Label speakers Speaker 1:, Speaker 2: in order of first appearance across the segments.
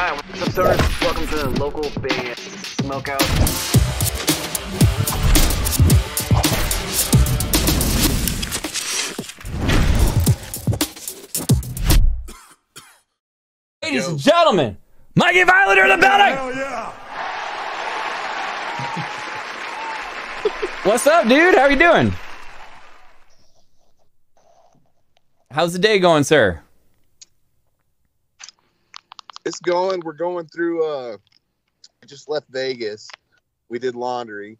Speaker 1: Hi, what's up, stoners? Welcome to the local Band Smokeout.
Speaker 2: Ladies and gentlemen, Mikey Violator in the building.
Speaker 3: Hell yeah!
Speaker 2: What's up, dude? How are you doing? How's the day going, sir?
Speaker 4: It's going. We're going through. Uh, I just left Vegas. We did laundry,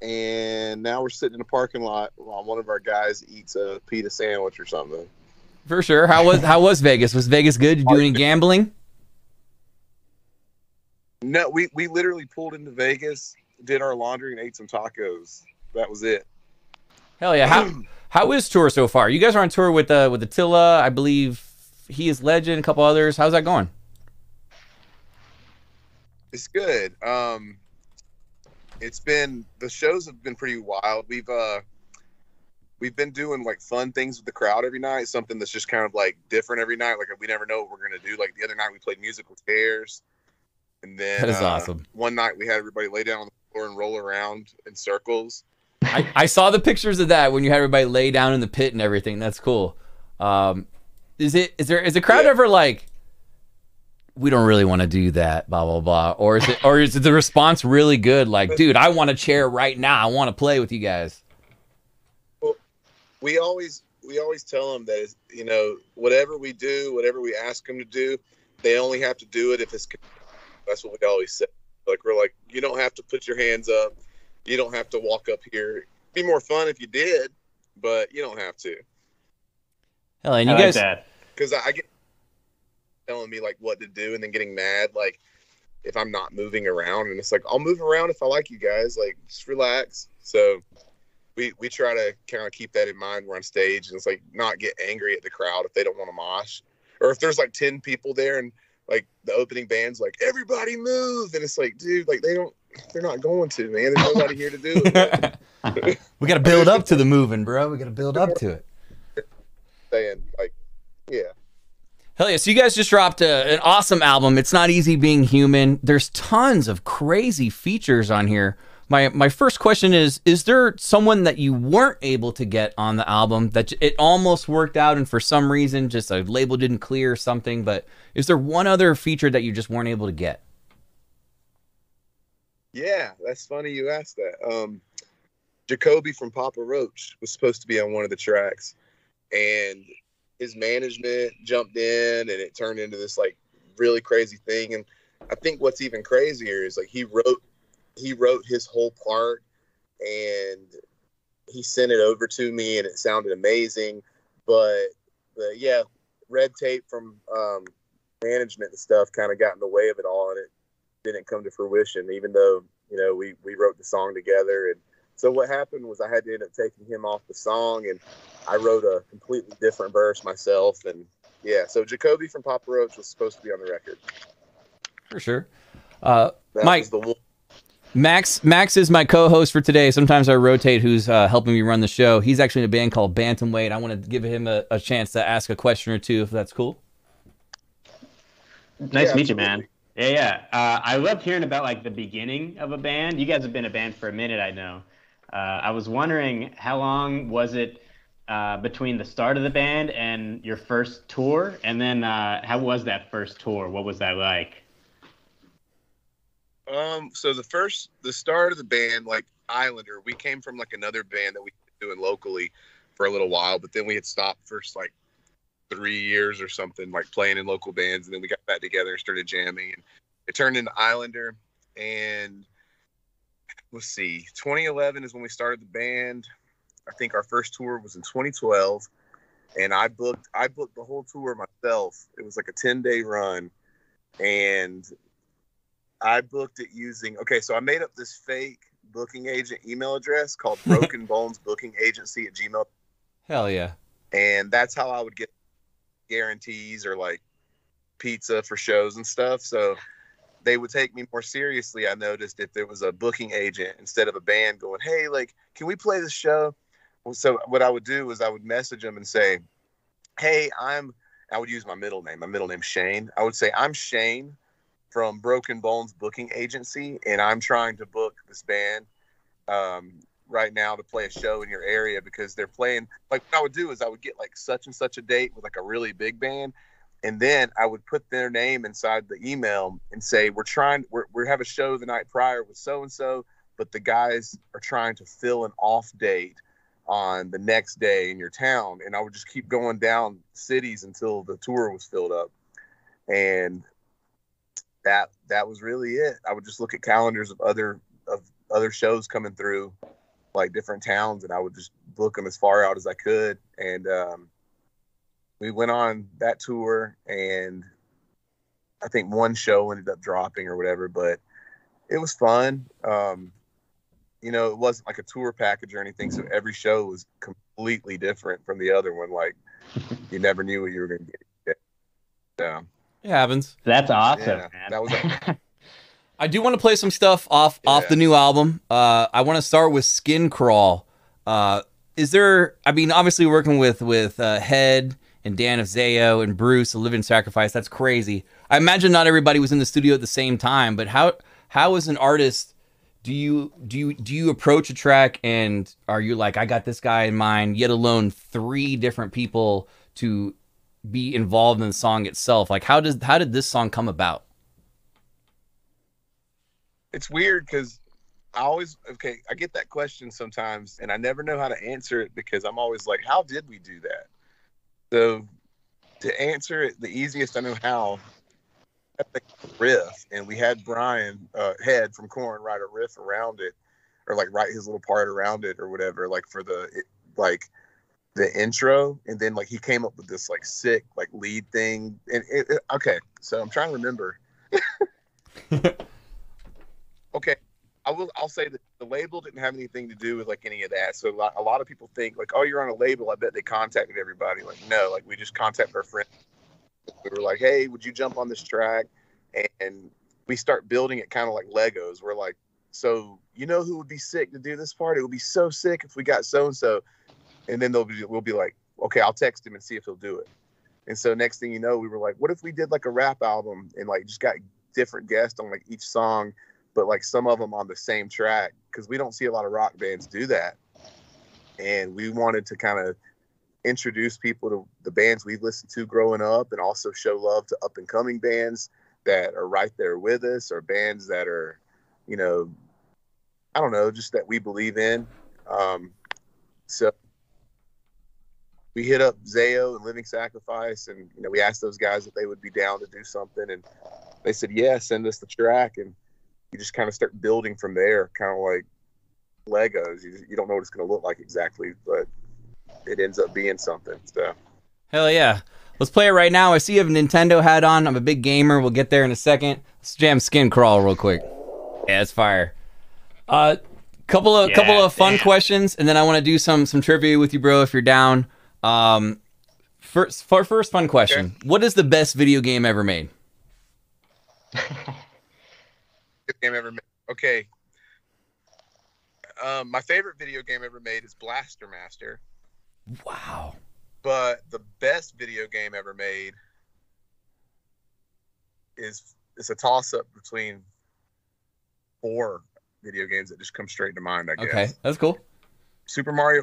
Speaker 4: and now we're sitting in a parking lot while one of our guys eats a pita sandwich or something.
Speaker 2: For sure. How was how was Vegas? Was Vegas good? Did you do any gambling?
Speaker 4: No, we we literally pulled into Vegas, did our laundry, and ate some tacos. That was it.
Speaker 2: Hell yeah. How how is tour so far? You guys are on tour with uh with Attila, I believe he is legend, a couple others. How's that going?
Speaker 4: It's good. Um, it's been the shows have been pretty wild. We've uh, we've been doing like fun things with the crowd every night. Something that's just kind of like different every night. Like we never know what we're gonna do. Like the other night we played musical chairs, and then
Speaker 2: That is
Speaker 4: uh,
Speaker 2: awesome.
Speaker 4: One night we had everybody lay down on the floor and roll around in circles.
Speaker 2: I, I saw the pictures of that when you had everybody lay down in the pit and everything. That's cool. Um, is it is there is the crowd
Speaker 4: Yeah.
Speaker 2: ever like we don't really want to do that, blah blah blah, or is it or is the response really good? Like, dude, I want a chair right now. I want to play with you guys.
Speaker 4: we always we always tell them that it's, you know whatever we do whatever we ask them to do they only have to do it if it's that's what we always say like we're like you don't have to put your hands up you don't have to walk up here It'd be more fun if you did but you don't have to
Speaker 2: Hell, and you
Speaker 5: I
Speaker 2: guys,
Speaker 5: that.
Speaker 4: because I, I get telling me like what to do and then getting mad like if i'm not moving around. And it's like i'll move around if i like you guys like just relax. So we we try to kind of keep that in mind. We're on stage and it's like not get angry at the crowd if they don't want to mosh. Or if there's like 10 people there and like the opening band's like everybody move! And it's like dude like they don't they're not going to man. There's nobody here to do it.
Speaker 2: We got to build up to the moving, bro. We got to build up to it.
Speaker 4: saying like yeah
Speaker 2: Hell yeah! So you guys just dropped a, an awesome album. It's not easy being human. There's tons of crazy features on here. My my first question is: Is there someone that you weren't able to get on the album that it almost worked out, and for some reason, just a label didn't clear or something? But is there one other feature that you just weren't able to get?
Speaker 4: Yeah, that's funny you asked that. Um, Jacoby from Papa Roach was supposed to be on one of the tracks, and his management jumped in, and it turned into this like really crazy thing. And I think what's even crazier is like he wrote he wrote his whole part, and he sent it over to me, and it sounded amazing. But the yeah, red tape from um, management and stuff kind of got in the way of it all, and it didn't come to fruition, even though you know we we wrote the song together. And so what happened was I had to end up taking him off the song, and I wrote a completely different verse myself. And yeah, so Jacoby from Papa Roach was supposed to be on the record.
Speaker 2: For sure. Uh,
Speaker 4: That
Speaker 2: Mike,
Speaker 4: was the one.
Speaker 2: Max Max is my co-host for today. Sometimes I rotate who's uh, helping me run the show. He's actually in a band called Bantamweight. I want to give him a, a chance to ask a question or two, if that's cool.
Speaker 5: Nice
Speaker 4: Yeah,
Speaker 5: to meet you, man. Yeah, yeah. Uh, I loved hearing about like the beginning of a band. You guys have been a band for a minute, I know. Uh, I was wondering how long was it uh, between the start of the band and your first tour, and then uh, how was that first tour? What was that like?
Speaker 4: Um, so the first, the start of the band, like Islander, we came from like another band that we were doing locally for a little while, but then we had stopped for like three years or something, like playing in local bands, and then we got back together and started jamming, and it turned into Islander. And let's see, 2011 is when we started the band. I think our first tour was in 2012, and I booked I booked the whole tour myself. It was like a 10 day run, and I booked it using okay, so I made up this fake booking agent email address called Broken Bones Booking Agency at Gmail,
Speaker 2: Hell yeah.
Speaker 4: and that's how I would get guarantees or like pizza for shows and stuff. So they would take me more seriously. I noticed if there was a booking agent instead of a band going, "Hey, like, can we play this show?" Well, so what I would do is I would message them and say, "Hey, I'm I would use my middle name. My middle name Shane. I would say I'm Shane from Broken Bones Booking Agency, and I'm trying to book this band um, right now to play a show in your area because they're playing. Like what I would do is I would get like such and such a date with like a really big band, and then I would put their name inside the email and say we're trying we're we have a show the night prior with so and so, but the guys are trying to fill an off date on the next day in your town, and I would just keep going down cities until the tour was filled up, and that that was really it. I would just look at calendars of other of other shows coming through, like different towns, and I would just book them as far out as I could. And um, we went on that tour, and I think one show ended up dropping or whatever, but it was fun. Um, you know, it wasn't like a tour package or anything, so every show was completely different from the other one. Like you never knew what you were going to get. Yeah.
Speaker 2: It happens.
Speaker 5: That's awesome.
Speaker 4: Yeah,
Speaker 5: man.
Speaker 4: that was a-
Speaker 2: I do want to play some stuff off off the new album. Uh, I want to start with Skin Crawl. Uh, is there? I mean, obviously working with with uh, Head and Dan of Zao and Bruce, a Living Sacrifice. That's crazy. I imagine not everybody was in the studio at the same time, but how how as an artist do you do you do you approach a track and are you like I got this guy in mind, yet alone three different people to be involved in the song itself? Like how does how did this song come about?
Speaker 4: it's weird because I always okay. I get that question sometimes, and I never know how to answer it because I'm always like, "How did we do that?" So to answer it, the easiest I know how, I think riff, and we had Brian uh, Head from Korn write a riff around it, or like write his little part around it, or whatever, like for the it, like the intro, and then like he came up with this like sick like lead thing, and it, it- okay, so I'm trying to remember. okay i will i'll say that the label didn't have anything to do with like any of that. So a lot, a lot of people think like oh you're on a label. I bet they contacted everybody. Like no like we just contacted our friends. We were like hey would you jump on this track? And we start building it kind of like legos. We're like so you know who would be sick to do this part? It would be so sick if we got so and so and then they'll be we'll be like okay i'll text him and see if he'll do it. And so next thing you know we were like what if we did like a rap album and like just got different guests on like each song but like some of them on the same track because we don't see a lot of rock bands do that. And we wanted to kind of introduce people to the bands we've listened to growing up and also show love to up and coming bands that are right there with us or bands that are, you know, I don't know, just that we believe in. Um, so we hit up Zao and Living Sacrifice, and you know, we asked those guys if they would be down to do something, and they said, "Yeah, send us the track." And you just kind of start building from there, kind of like Legos. You, you don't know what it's going to look like exactly, but it ends up being something. So
Speaker 2: Hell yeah. Let's play it right now. I see you have a Nintendo hat on. I'm a big gamer. We'll get there in a second. Let's jam Skin Crawl real quick. Yeah, it's fire. Uh, couple of
Speaker 5: Yeah,
Speaker 2: couple of fun
Speaker 5: damn.
Speaker 2: questions, and then I want to do some some trivia with you, bro. If you're down. Um, first for first fun question: What is the best video game ever made?
Speaker 4: game ever made. Okay. Um, my favorite video game ever made is Blaster Master,
Speaker 2: Wow.
Speaker 4: but the best video game ever made is it's a toss up between four video games that just come straight to mind. I guess.
Speaker 2: Okay, that's cool.
Speaker 4: Super Mario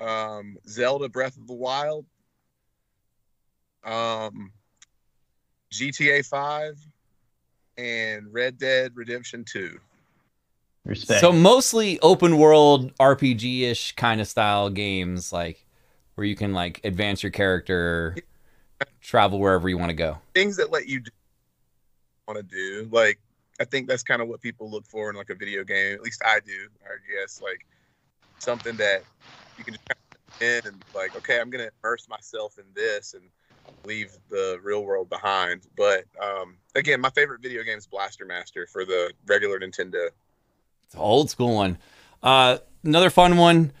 Speaker 4: um, Zelda Breath of the Wild, um, GTA 5, and Red Dead Redemption 2.
Speaker 5: Respect.
Speaker 2: So mostly open world RPG ish kind of style games, like where you can like advance your character, travel wherever you want to go.
Speaker 4: Things that let you want to do. Like, I think that's kind of what people look for in like a video game. At least I do, I guess. Like, something that you can just kind of in and like, okay, I'm going to immerse myself in this and leave the real world behind. But um, again, my favorite video game is Blaster Master for the regular Nintendo.
Speaker 2: It's an old school one. Uh, another fun one.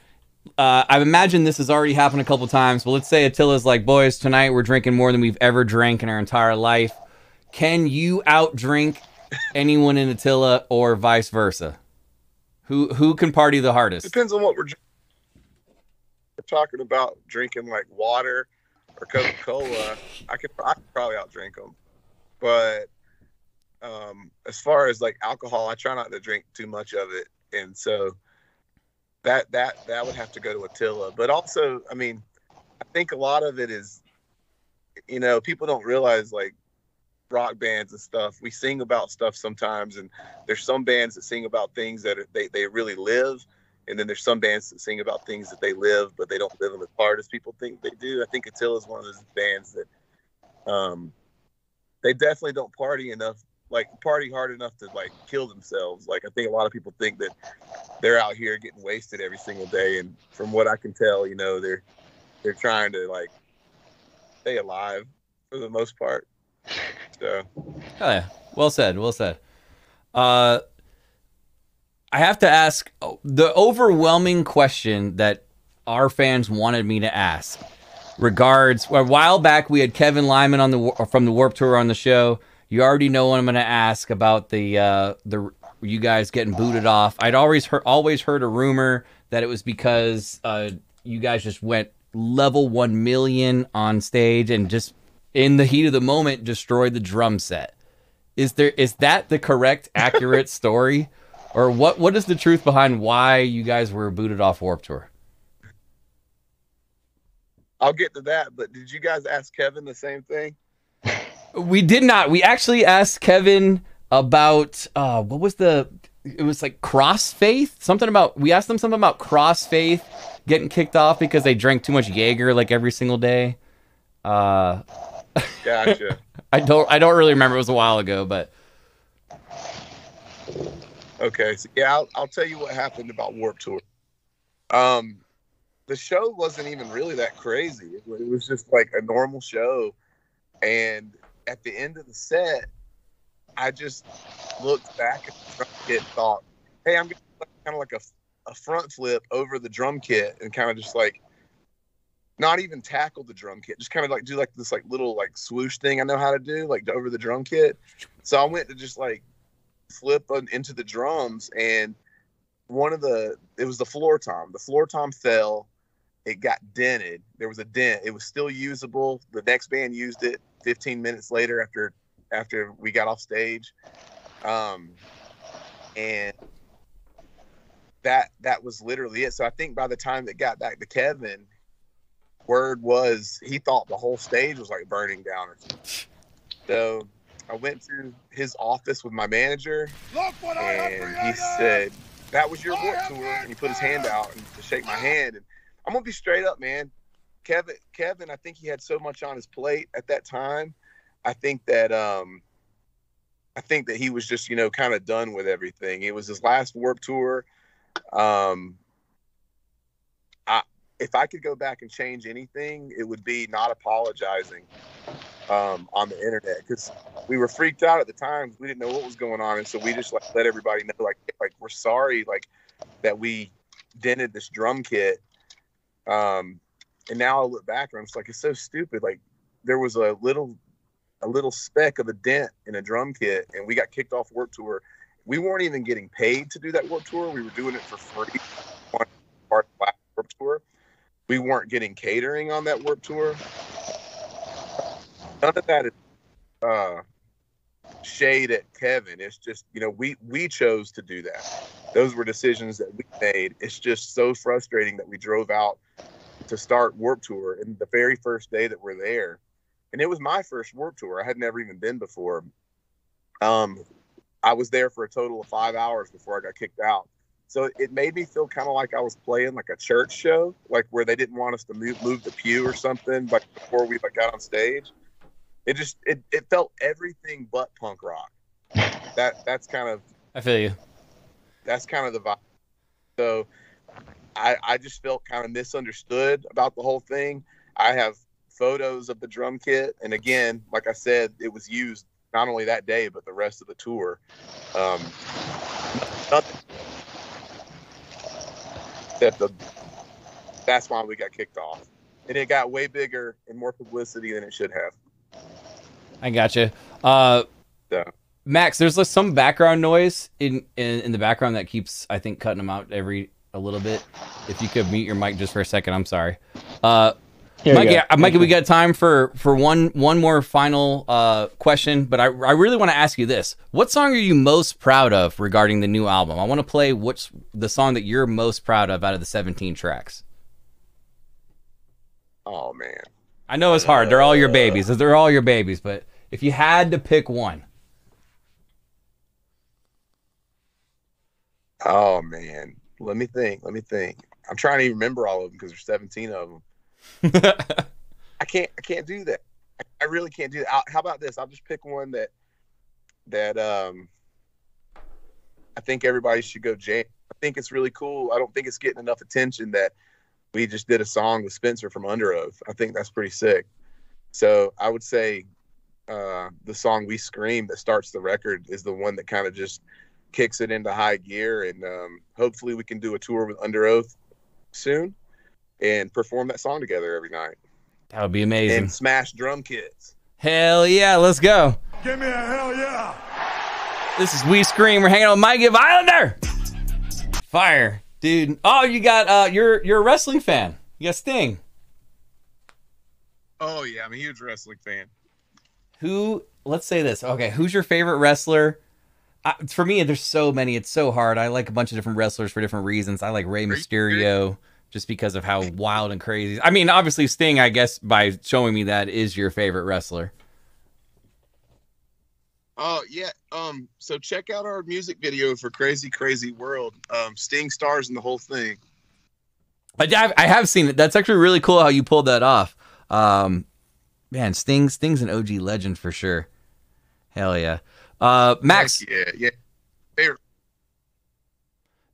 Speaker 2: Uh, I imagine this has already happened a couple times, but let's say Attila's like, boys, tonight we're drinking more than we've ever drank in our entire life. Can you outdrink anyone in Attila or vice versa? Who who can party the hardest?
Speaker 4: Depends on what we're. dr- talking about drinking like water or Coca Cola, I could I could probably outdrink them. But um, as far as like alcohol, I try not to drink too much of it, and so that that that would have to go to Attila. But also, I mean, I think a lot of it is, you know, people don't realize like rock bands and stuff. We sing about stuff sometimes, and there's some bands that sing about things that are, they they really live, and then there's some bands that sing about things that they live, but they don't live them as hard as people think they do. I think Attila is one of those bands that, um, they definitely don't party enough, like party hard enough to like kill themselves. Like I think a lot of people think that they're out here getting wasted every single day, and from what I can tell, you know, they're they're trying to like stay alive for the most part. So
Speaker 2: Hell yeah. Well said. Well said. Uh, I have to ask the overwhelming question that our fans wanted me to ask. Regards, a while back we had Kevin Lyman on the from the Warped Tour on the show. You already know what I'm going to ask about the uh, the you guys getting booted off. I'd always heard always heard a rumor that it was because uh, you guys just went level one million on stage and just in the heat of the moment destroyed the drum set. Is there is that the correct accurate story? Or what what is the truth behind why you guys were booted off Warped Tour?
Speaker 4: I'll get to that. But did you guys ask Kevin the same thing?
Speaker 2: We did not. We actually asked Kevin about uh what was the it was like Crossfaith? Something about we asked them something about Crossfaith getting kicked off because they drank too much Jaeger like every single day. Uh
Speaker 4: Gotcha.
Speaker 2: I don't I don't really remember. It was a while ago, but
Speaker 4: Okay, so yeah, I'll, I'll tell you what happened about Warped Tour. Um, the show wasn't even really that crazy. It, wa- it was just like a normal show, and at the end of the set, I just looked back at the drum kit and thought, "Hey, I'm gonna kind of like a, a front flip over the drum kit and kind of just like." Not even tackle the drum kit, just kind of like do like this like little like swoosh thing I know how to do, like over the drum kit. So I went to just like flip on, into the drums and one of the it was the floor tom. The floor tom fell. It got dented. There was a dent. It was still usable. The next band used it 15 minutes later after after we got off stage. Um and that that was literally it. So i think by the time it got back to kevin word was he thought the whole stage was like burning down or something. So I went to his office with my manager, and he said, "That was your warped tour." And he put his hand out and to shake my hand. And I'm gonna be straight up, man. Kevin, Kevin, I think he had so much on his plate at that time. I think that, um, I think that he was just, you know, kind of done with everything. It was his last warped tour. Um, I, if I could go back and change anything, it would be not apologizing um, on the internet because we were freaked out at the time. We didn't know what was going on, and so we just like let everybody know, like, like we're sorry, like that we dented this drum kit. Um, and now I look back and I'm just like, it's so stupid. Like there was a little, a little speck of a dent in a drum kit, and we got kicked off Warped Tour. We weren't even getting paid to do that Warped Tour. We were doing it for free. One part last Tour. We weren't getting catering on that Warped Tour none of that is uh, shade at Kevin. It's just you know we we chose to do that. Those were decisions that we made. It's just so frustrating that we drove out to start Warped Tour and the very first day that we're there, and it was my first Warped Tour. I had never even been before. Um, I was there for a total of five hours before I got kicked out. So it made me feel kind of like I was playing like a church show, like where they didn't want us to move, move the pew or something, like before we like, got on stage it just it, it felt everything but punk rock. That that's kind of
Speaker 2: I feel you.
Speaker 4: that's kind of the vibe. So I I just felt kind of misunderstood about the whole thing. I have photos of the drum kit, and again, like I said, it was used not only that day but the rest of the tour. Um, nothing except the that's why we got kicked off, and it got way bigger and more publicity than it should have.
Speaker 2: I gotcha. Uh,
Speaker 4: Yeah.
Speaker 2: Max, there's like some background noise in, in in the background that keeps I think cutting them out every a little bit. If you could mute your mic just for a second, I'm sorry. Uh,
Speaker 5: Here we
Speaker 2: Mikey,
Speaker 5: go.
Speaker 2: uh, Mikey, we got time for for one one more final uh, question, but I I really want to ask you this: What song are you most proud of regarding the new album? I want to play what's the song that you're most proud of out of the 17 tracks.
Speaker 4: Oh man.
Speaker 2: I know it's hard; they're all your babies. They're all your babies, but if you had to pick one,
Speaker 4: Oh man. Let me think. Let me think. I'm trying to remember all of them because there's 17 of them. I can't. I can't do that. I, I really can't do that. I'll, how about this? I'll just pick one that that um I think everybody should go jam. I think it's really cool. I don't think it's getting enough attention that we just did a song with Spencer from Underoath. I think that's pretty sick. So I would say uh, the song "We Scream" that starts the record is the one that kind of just kicks it into high gear, and um, hopefully we can do a tour with Underoath soon and perform that song together every night
Speaker 2: that would be amazing.
Speaker 4: and smash drum kits.
Speaker 2: Hell yeah, let's go.
Speaker 3: Give me a hell yeah.
Speaker 2: This is We Scream. We're hanging out with Mikey Islander. Fire, dude. Oh, you got uh, you're you're a wrestling fan. You got Sting.
Speaker 4: Oh yeah, I'm a huge wrestling fan.
Speaker 2: Who? Let's say this. Okay, who's your favorite wrestler? I, for me, there's so many. It's so hard. I like a bunch of different wrestlers for different reasons. I like Rey Mysterio just because of how wild and crazy. I mean, obviously Sting. I guess by showing me that is your favorite wrestler.
Speaker 4: Oh yeah. Um. So check out our music video for "Crazy Crazy World." Um, Sting stars in the whole thing.
Speaker 2: I have, I have seen it. That's actually really cool how you pulled that off. Um, man, Sting Sting's an OG legend for sure. Hell yeah. Uh, Max,
Speaker 4: Heck yeah, yeah.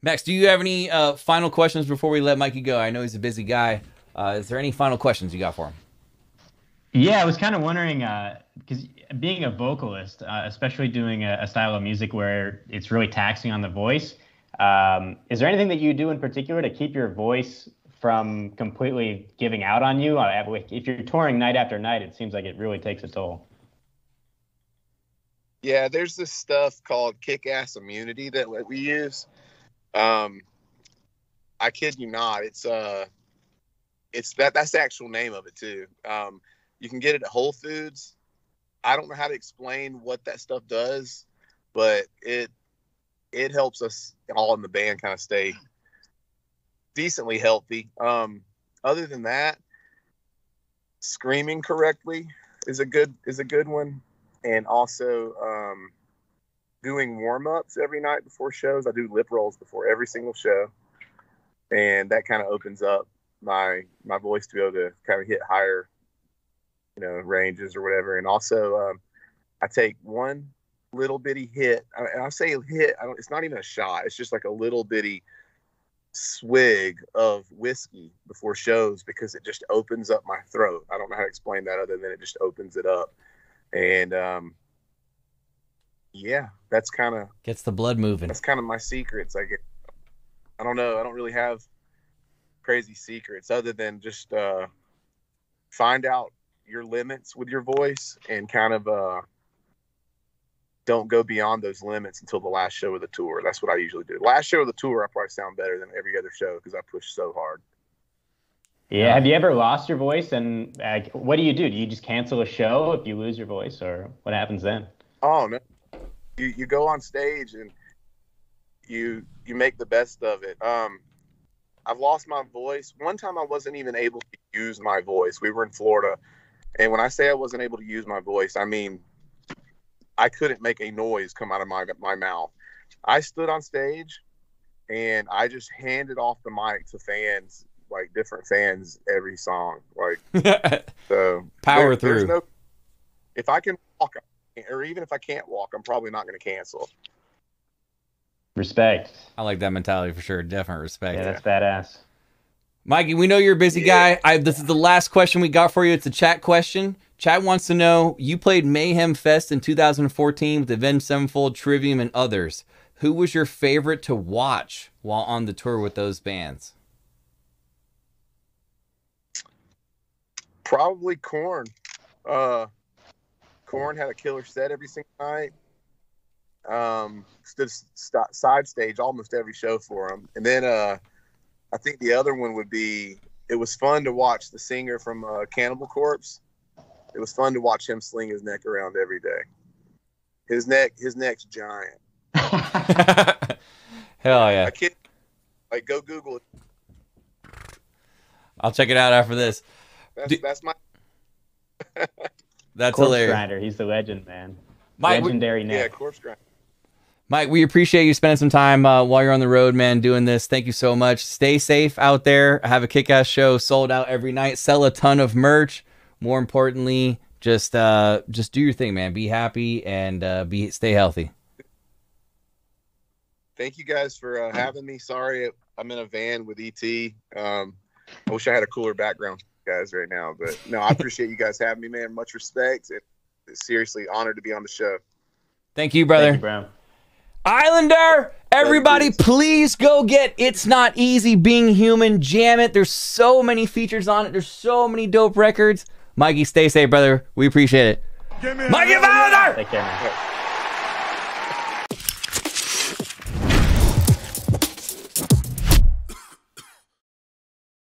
Speaker 2: Max, do you have any uh, final questions before we let Mikey go? I know he's a busy guy. Uh, is there any final questions you got for him?
Speaker 5: Yeah, I was kind of wondering because being a vocalist, uh, especially doing a, a style of music where it's really taxing on the voice, um, is there anything that you do in particular to keep your voice from completely giving out on you? Uh, if you're touring night after night, it seems like it really takes a toll.
Speaker 4: Yeah, there's this stuff called kick ass immunity that we use. Um, I kid you not, it's uh, it's that that's the actual name of it too. Um, you can get it at Whole Foods. I don't know how to explain what that stuff does, but it it helps us all in the band kind of stay decently healthy. Um, other than that, screaming correctly is a good is a good one and also um, doing warm ups every night before shows. I do lip rolls before every single show, and that kind of opens up my my voice to be able to kind of hit higher, you know, ranges or whatever. And also, um, I take one little bitty hit. I, and I say hit. I don't. It's not even a shot. It's just like a little bitty swig of whiskey before shows because it just opens up my throat. I don't know how to explain that other than it just opens it up and um yeah that's kind of
Speaker 2: Gets the blood moving.
Speaker 4: that's kind of my secrets i get i don't know i don't really have crazy secrets other than just uh find out your limits with your voice and kind of uh don't go beyond those limits until the last show of the tour that's what i usually do last show of the tour i probably sound better than every other show because i push so hard
Speaker 5: Yeah. Have you ever lost your voice? And like, what do you do? Do you just cancel a show if you lose your voice, or what happens then?
Speaker 4: Oh no, you you go on stage and you you make the best of it. Um, I've lost my voice. One time I wasn't even able to use my voice. We were in Florida, and when I say I wasn't able to use my voice, I mean I couldn't make a noise come out of my my mouth. I stood on stage, and I just handed off the mic to fans, like different fans, every song. Like so,
Speaker 2: Power
Speaker 4: there-
Speaker 2: through.
Speaker 4: no- if I can walk, or even if I can't walk, I'm probably not going to cancel.
Speaker 5: Respect.
Speaker 2: I like that mentality for sure. Definite respect.
Speaker 5: Yeah, that's badass.
Speaker 2: Mikey, we know you're a busy
Speaker 4: Yeah.
Speaker 2: guy. I, this is the last question we got for you. It's a chat question. Chat wants to know you played Mayhem Fest in 2014 with Avenged Sevenfold, Trivium, and others. Who was your favorite to watch while on the tour with those bands?
Speaker 4: Probably Korn. Uh, Korn had a killer set every single night. Um, stood st- side stage almost every show for him, and then uh, I think the other one would be. It was fun to watch the singer from uh, Cannibal Corpse. It was fun to watch him sling his neck around every day. His neck, his neck's giant.
Speaker 2: Hell yeah.
Speaker 4: I kid. Like, go Google it.
Speaker 2: I'll check it out after this.
Speaker 4: That's,
Speaker 2: Do-
Speaker 4: that's my
Speaker 2: That's
Speaker 5: Corpse
Speaker 2: hilarious.
Speaker 5: grinder. He's the legend, man.
Speaker 2: Mike, we-
Speaker 5: Legendary
Speaker 4: yeah corpse grind.
Speaker 2: Mike, we appreciate you spending some time uh, while you're on the road, man, doing this. Thank you so much. Stay safe out there. Have a kick ass show, sold out every night. Sell a ton of merch. More importantly, just uh, just do your thing, man. Be happy and uh, be stay healthy.
Speaker 4: Thank you guys for uh, having me. Sorry, I'm in a van with ET. Um, I wish I had a cooler background, guys, right now. But no, I appreciate you guys having me, man. Much respect. And seriously, honored to be on the show.
Speaker 2: Thank you, brother.
Speaker 5: Thank you, bro.
Speaker 2: Islander, everybody, please go get It's Not Easy Being Human. Jam it. There's so many features on it. There's so many dope records. Mikey, stay safe, brother. We appreciate it. Mikey Valder!
Speaker 5: Take care, man.